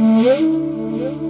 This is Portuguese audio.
Música